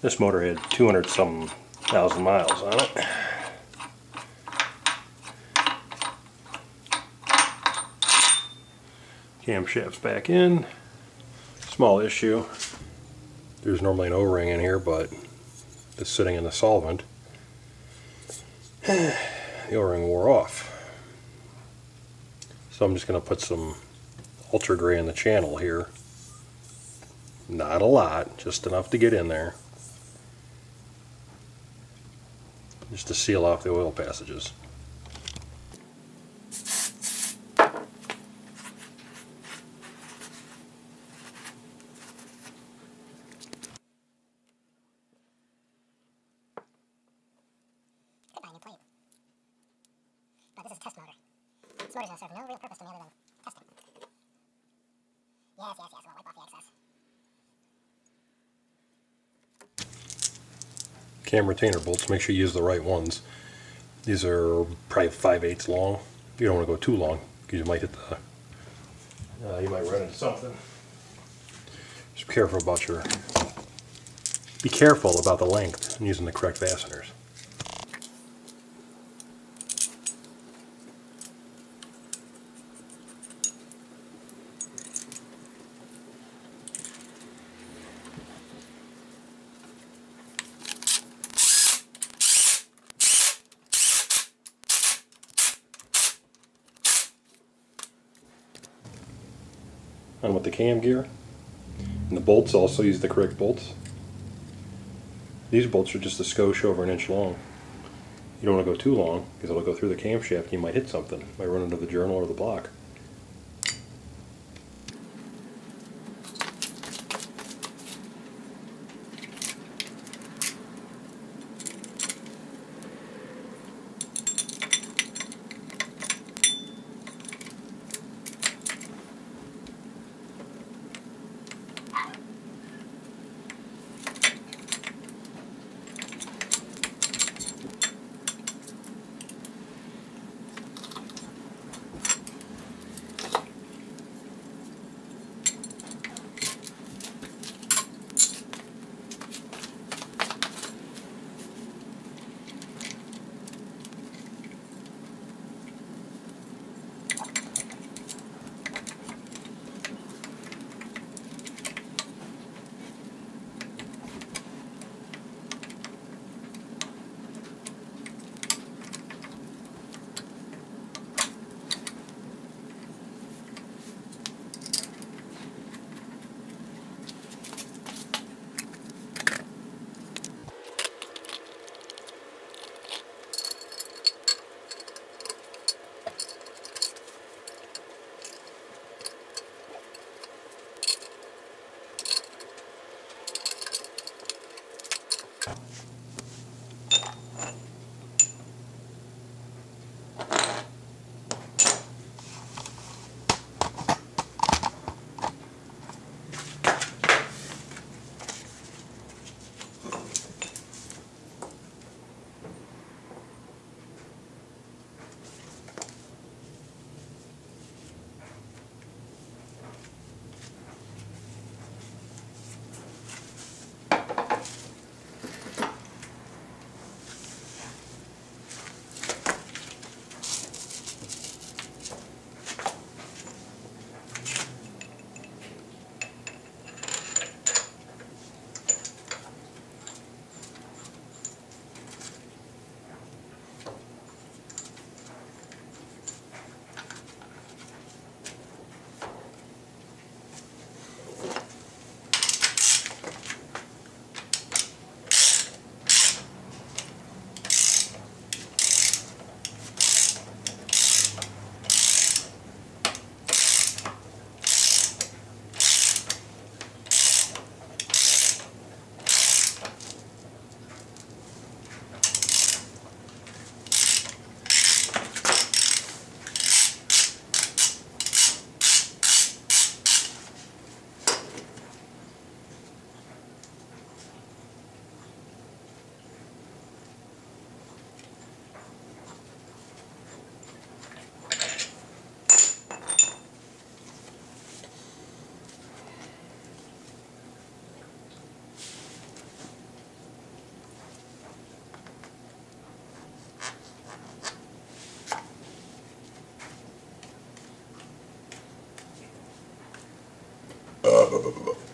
This motor had 200 some thousand miles on it. Camshaft's back in. Small issue. There's normally an O-ring in here, but it's sitting in the solvent. the O-ring wore off. So I'm just going to put some ultra gray in the channel here. Not a lot, just enough to get in there. Just to seal off the oil passages. buy a new plate. But this is test motor. This motor's gonna serve no real purpose to me other than testing. Yes, yes, yes, we'll wipe off the excess. Cam retainer bolts, make sure you use the right ones. These are probably 5 eighths long. You don't want to go too long because you might hit the, uh, you might run into something. Just be careful about your, be careful about the length and using the correct fasteners. On with the cam gear. And the bolts also use the correct bolts. These bolts are just a skosh over an inch long. You don't want to go too long because it'll go through the camshaft and you might hit something. Might run into the journal or the block. Uh, blah, blah, blah,